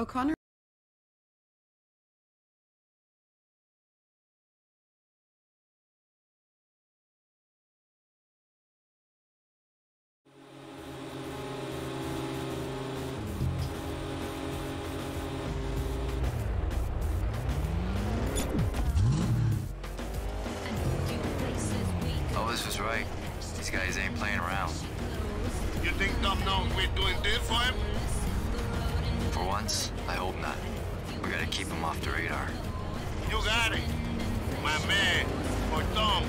O'Connor oh, Elvis was right. These guys ain't playing around. You think Dom knows we're doing this for him? I hope not. We gotta keep him off the radar. You got it. My man. For Dom.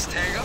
Stay